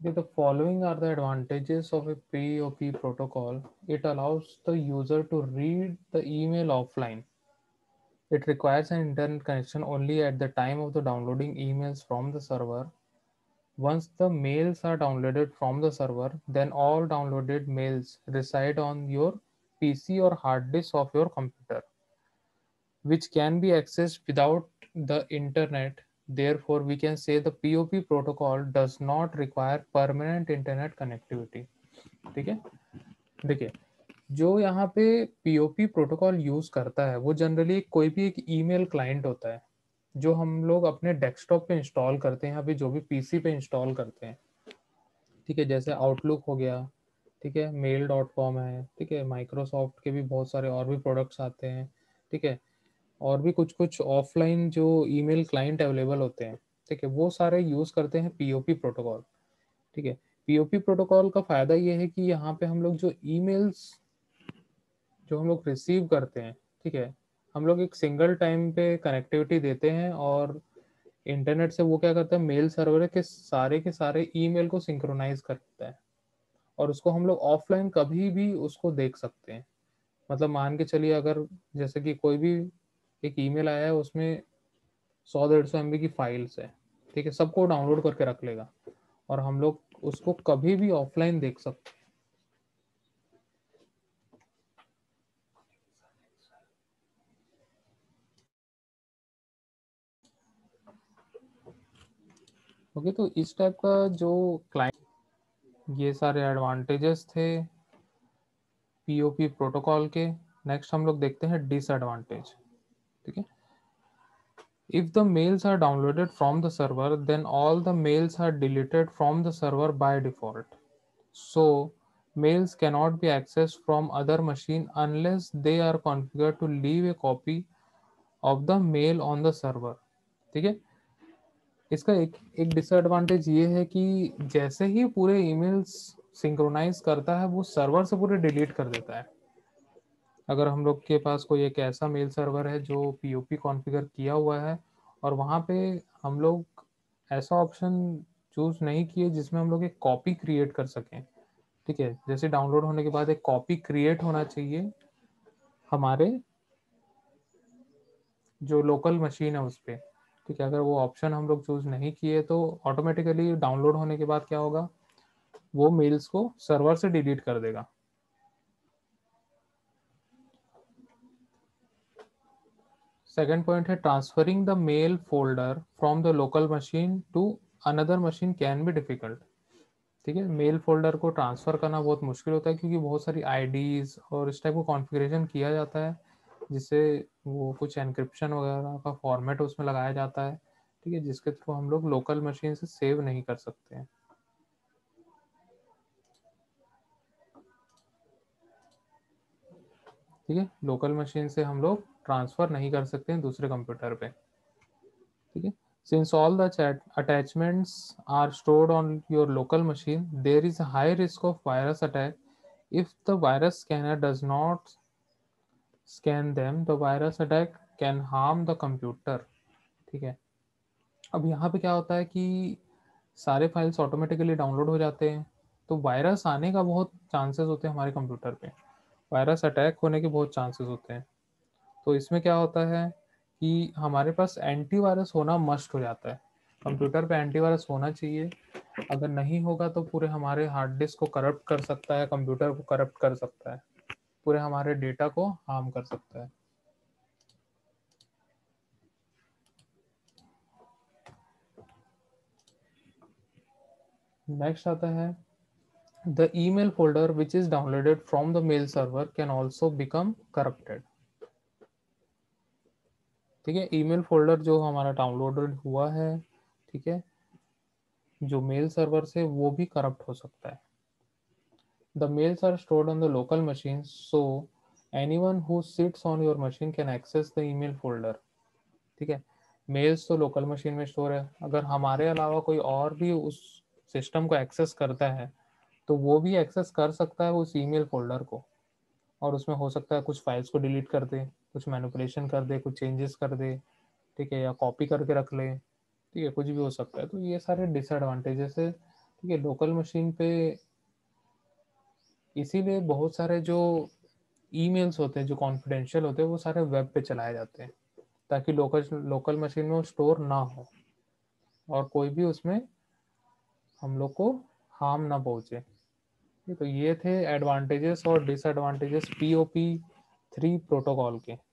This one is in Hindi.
The following are the advantages of a POP protocol. It allows the user to read the email offline. It requires an internet connection only at the time of the downloading emails from the server. Once the mails are downloaded from the server, then all downloaded mails reside on your PC or hard disk of your computer, which can be accessed without the internet therefore, we can say the pop protocol does not require permanent internet connectivity. ठीक है? देखिए, जो यहाँ पे पीओपी प्रोटोकॉल यूज़ करता है, वो जनरली कोई भी एक ईमेल क्लाइंट होता है, जो हम लोग अपने डेस्कटॉप पे इंस्टॉल करते हैं अभी जो भी पीसी पे इंस्टॉल करते हैं। ठीक है, जैसे आउटलुक हो गया, ठीक है मेल डॉट कॉम है, ठीक है माइक्रोसॉफ्ट के भी बहुत सारे और भी प्रोडक्ट्स आते हैं, ठीक है। और भी कुछ कुछ ऑफलाइन जो ईमेल क्लाइंट अवेलेबल होते हैं, ठीक है, वो सारे यूज़ करते हैं पीओपी प्रोटोकॉल ठीक है। पीओपी प्रोटोकॉल का फ़ायदा ये है कि यहाँ पे हम लोग जो ईमेल्स जो हम लोग रिसीव करते हैं, ठीक है, हम लोग एक सिंगल टाइम पे कनेक्टिविटी देते हैं और इंटरनेट से वो क्या करता है मेल सर्वर के सारे के सारे ईमेल को सिंक्रोनाइज करता है और उसको हम लोग ऑफलाइन कभी भी उसको देख सकते हैं। मतलब मान के चलिए अगर जैसे कि कोई भी एक ईमेल आया है, उसमें सौ डेढ़ सौ एम की फाइल्स है, ठीक है? सबको डाउनलोड करके रख लेगा। और हम लोग उसको कभी भी ऑफलाइन देख सकते हैं। ओके तो इस टाइप का जो क्लाइंट ये सारे एडवांटेजेस थे पीओपी प्रोटोकॉल के। नेक्स्ट हम लोग देखते हैं डिसएडवांटेज ठीक है? If the mails are downloaded from the server then all the mails are deleted from the server by default so mails cannot be access from other machine unless they are configure to leave a copy of the mail on the server ठीक है? इसका एक एक डिसएडवांटेज ये है कि जैसे ही पूरे ईमेल्स सिंक्रोनाइज करता है, वो सर्वर से पूरे डिलीट कर देता है। अगर हम लोग के पास कोई एक ऐसा मेल सर्वर है जो पीओपी कॉन्फ़िगर किया हुआ है और वहाँ पे हम लोग ऐसा ऑप्शन चूज़ नहीं किए जिसमें हम लोग एक कॉपी क्रिएट कर सकें। ठीक है? जैसे डाउनलोड होने के बाद एक कॉपी क्रिएट होना चाहिए हमारे जो लोकल मशीन है उस पर ठीक है? अगर वो ऑप्शन हम लोग चूज़ नहीं किए तो ऑटोमेटिकली डाउनलोड होने के बाद क्या होगा? वो मेल्स को सर्वर से डिलीट कर देगा। सेकेंड पॉइंट है transferring the mail folder from the local machine to another machine can be difficult ठीक है मेल फोल्डर को ट्रांसफ़र करना बहुत मुश्किल होता है क्योंकि बहुत सारी आईडीज और इस टाइप का कॉन्फ़िगरेशन किया जाता है, जिससे वो कुछ एनक्रिप्शन वगैरह का फॉर्मेट उसमें लगाया जाता है। ठीक है, जिसके थ्रू हम लोग लोकल मशीन से सेव नहीं कर सकते हैं। ठीक है? लोकल मशीन से हम लोग ट्रांसफ़र नहीं कर सकते हैं दूसरे कंप्यूटर पे। ठीक है? Since all the chat attachments are stored on your local machine there is high risk of virus attack if the virus scanner does not scan them the virus attack can harm the computer ठीक है? अब यहाँ पे क्या होता है कि सारे फाइल्स ऑटोमेटिकली डाउनलोड हो जाते हैं तो वायरस आने का बहुत चांसेस होते हैं हमारे कंप्यूटर पे। वायरस अटैक होने के बहुत चांसेस होते हैं। तो इसमें क्या होता है कि हमारे पास एंटीवायरस होना मस्ट हो जाता है। कंप्यूटर पे एंटीवायरस होना चाहिए। अगर नहीं होगा तो पूरे हमारे हार्ड डिस्क को करप्ट कर सकता है, कंप्यूटर को करप्ट कर सकता है। पूरे हमारे डेटा को हार्म कर सकता है। नेक्स्ट आता है the email folder which is downloaded from the mail server can also become corrupted ठीक है ईमेल फोल्डर जो हमारा डाउनलोडेड हुआ है, ठीक है, जो मेल सर्वर से वो भी करप्ट हो सकता है। The mails are stored on the local machine so anyone who sits on your machine can access the email folder ठीक है मेल्स तो लोकल मशीन में स्टोर है। अगर हमारे अलावा कोई और भी उस सिस्टम को एक्सेस करता है तो वो भी एक्सेस कर सकता है उस ईमेल फोल्डर को। और उसमें हो सकता है कुछ फाइल्स को डिलीट कर दे, कुछ मैनिपुलेशन कर दे, कुछ चेंजेस कर दे, ठीक है, या कॉपी करके रख ले, ठीक है, कुछ भी हो सकता है। तो ये सारे डिसएडवांटेजेस है, ठीक है लोकल मशीन पे इसीलिए बहुत सारे जो ईमेल्स होते हैं, जो कॉन्फिडेंशियल होते हैं, वो सारे वेब पे चलाए जाते हैं, ताकि लोकल लोकल मशीन में वो स्टोर ना हो और कोई भी उसमें हम लोग को हार्म ना पहुँचे। तो ये थे एडवांटेजेस और डिसएडवांटेजेस पीओपी थ्री प्रोटोकॉल के।